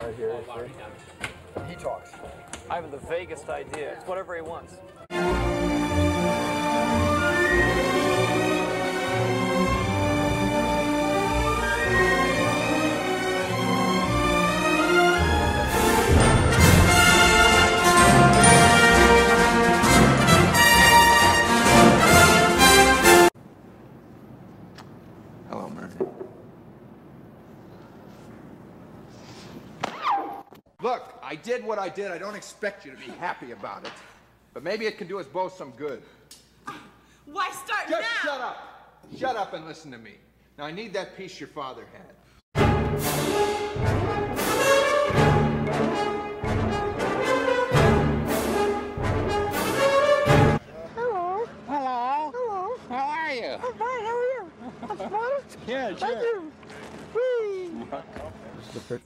Right here. He talks. I have the vaguest idea. It's whatever he wants. Hello, Marion. Look, I did what I did. I don't expect you to be happy about it. But maybe it can do us both some good. Why start Just now? shut up. Shut up and listen to me. Now, I need that piece your father had. Hello. Hello. Hello. How are you? I'm fine. How are you? I'm fine. Yeah, Thank you. Whee!